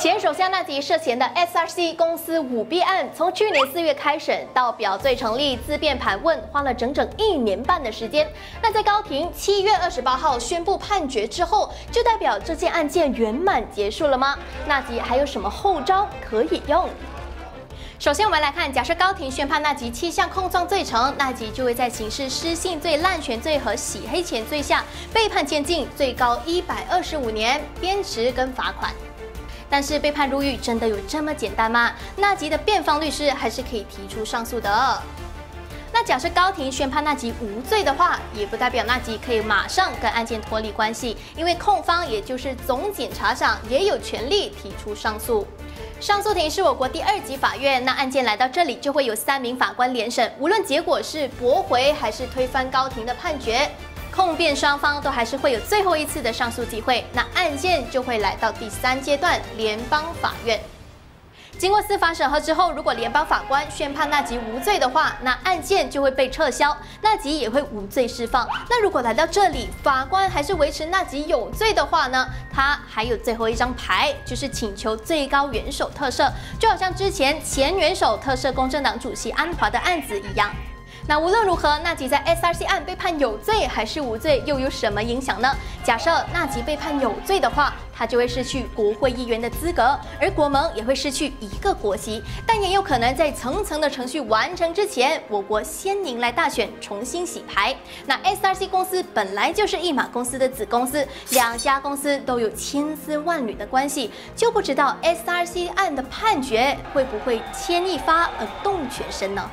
前首相纳吉涉嫌的 SRC 公司舞弊案，从去年四月开审到表罪成立、自辩盘问，花了整整一年半的时间。那在高庭七月二十八号宣布判决之后，就代表这件案件圆满结束了吗？纳吉还有什么后招可以用？首先，我们来看，假设高庭宣判纳吉七项控状罪成，纳吉就会在刑事失信罪、滥权罪和洗黑钱罪下被判监禁，最高一百二十五年，鞭笞跟罚款。但是被判入狱真的有这么简单吗？纳吉的辩方律师还是可以提出上诉的。那假设高庭宣判纳吉无罪的话，也不代表纳吉可以马上跟案件脱离关系，因为控方也就是总检察长也有权利提出上诉。上诉庭是我国第二级法院，那案件来到这里就会有三名法官联审，无论结果是驳回还是推翻高庭的判决。控辩双方都还是会有最后一次的上诉机会，那案件就会来到第三阶段联邦法院。经过司法审核之后，如果联邦法官宣判纳吉无罪的话，那案件就会被撤销，纳吉也会无罪释放。那如果来到这里，法官还是维持纳吉有罪的话呢？他还有最后一张牌，就是请求最高元首特赦，就好像之前前元首特赦公正党主席安华的案子一样。那无论如何，纳吉在 SRC 案被判有罪还是无罪，又有什么影响呢？假设纳吉被判有罪的话，他就会失去国会议员的资格，而国盟也会失去一个国席。但也有可能在层层的程序完成之前，我国先迎来大选，重新洗牌。那 SRC 公司本来就是一马公司的子公司，两家公司都有千丝万缕的关系，就不知道 SRC 案的判决会不会牵一发而动全身呢？